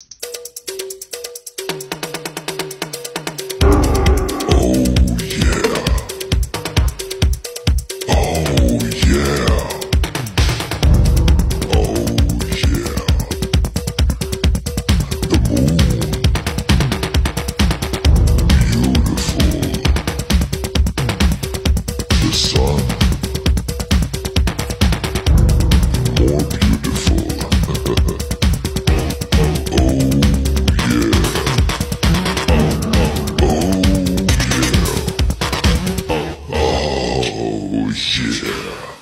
Música Yeah.